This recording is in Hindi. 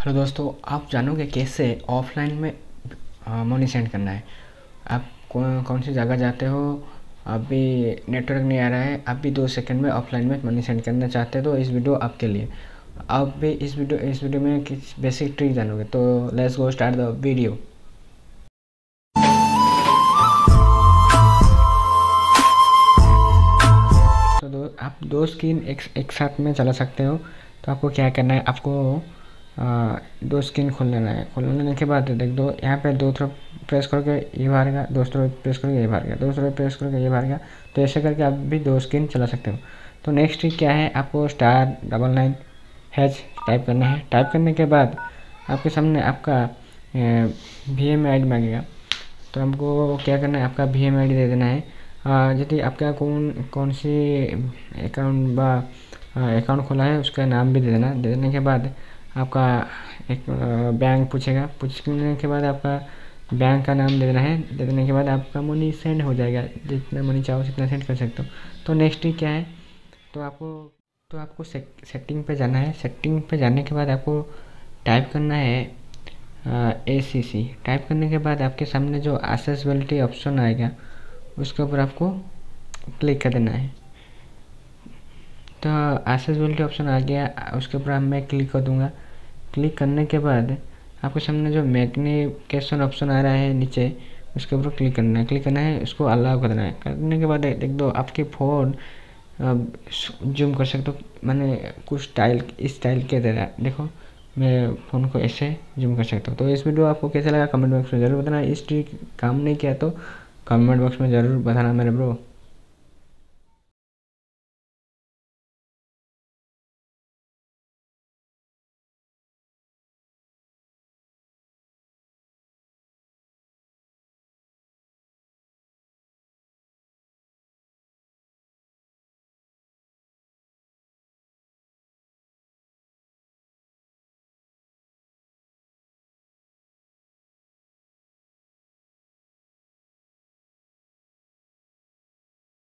हेलो दोस्तों, आप जानोगे कैसे ऑफलाइन में मनी सेंड करना है? आप कौन कौन सी जगह जाते हो? अभी नेटवर्क नहीं आ रहा है आप भी दो सेकंड में ऑफलाइन में मनी सेंड करना चाहते हो तो इस वीडियो आपके लिए। आप भी इस वीडियो इस वीडियो में किस बेसिक ट्रिक जानोगे? तो let's go start the video तो दो, आप दो स्क्रीन एक एक साथ में चला सकते हो। तो आपको क्या करना है? आपको दो स्क्रीन खोल लेना है। खोल लेने के बाद देख दो, यहाँ पे दो तरफ़ प्रेस करके ये बाहर गया, दो तरफ़ प्रेस करके ये बाहर गया, दो तरफ़ प्रेस करके ये बाहर गया। तो ऐसे करके आप भी दो स्क्रीन चला सकते हो। तो नेक्स्ट क्या है? आपको star double nine hash type करना है। टाइप करने के बाद आपके सामने आपका वी एम आई डी मांगेगा। तो हमको क्या करना है? आपका वी एम आई डी दे देना है। यदि आपका कौन कौन सी अकाउंट बा अकाउंट खोला है, उसका नाम भी दे देना। दे देने के बाद आपका एक बैंक पूछेगा। पूछने के बाद आपका बैंक का नाम दे देना है। दे देने के बाद आपका मनी सेंड हो जाएगा। जितना मनी चाहो उतना सेंड कर सकते हो। तो नेक्स्ट क्या है? तो आपको तो आपको सेटिंग पे जाना है। सेटिंग पे जाने के बाद आपको टाइप करना है ए सी सी टाइप करने के बाद आपके सामने जो एसेसबिलिटी ऑप्शन आएगा, उसके ऊपर आपको क्लिक कर देना है। तो एसेसबिलिटी ऑप्शन आ गया। उसके ऊपर मैं क्लिक कर दूँगा। क्लिक करने के बाद आपके सामने जो मैग्निफिकेशन ऑप्शन आ रहा है नीचे, उसके ऊपर क्लिक करना है। क्लिक करना है, उसको अलाउ करना है। करने के बाद देख दो, आपके फ़ोन जूम कर सकते हो। मैंने कुछ स्टाइल इस स्टाइल के दे रहा है। देखो, मैं फ़ोन को ऐसे जूम कर सकता हूँ। तो इस वीडियो आपको कैसा लगा? कमेंट बॉक्स में ज़रूर बताना। इस ट्रिक काम नहीं किया तो कमेंट बॉक्स में ज़रूर बताना मेरे ब्रो